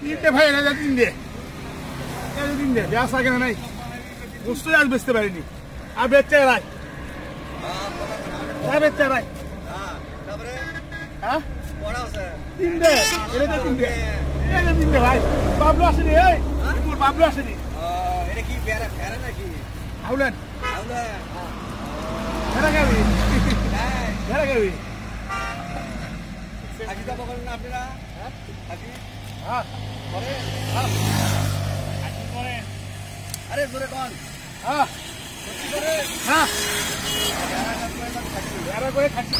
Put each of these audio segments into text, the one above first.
তিনটে ভাই এটা তিন এটা তিন ব্যাস আগে না নাই। বুঝতে আজ বেচতে পারিনি। আর রায় বেচছে রায় হ্যাঁ? এটা এটা ভাই। বাবলু আসেনি এই। তোর বাবলু আসেনি। আরে করে কন হ্যাঁ করে খাচ্ছি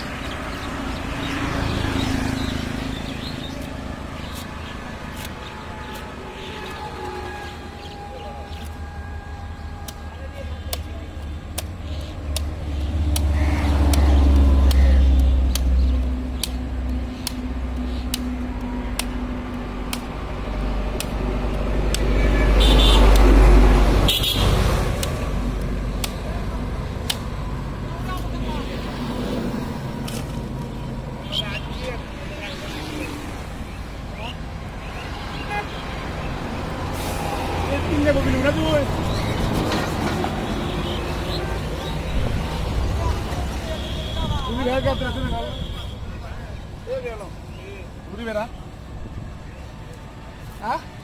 andiamo con una 2 quindi la trazione cavolo devi o no? tu arriverà? ah?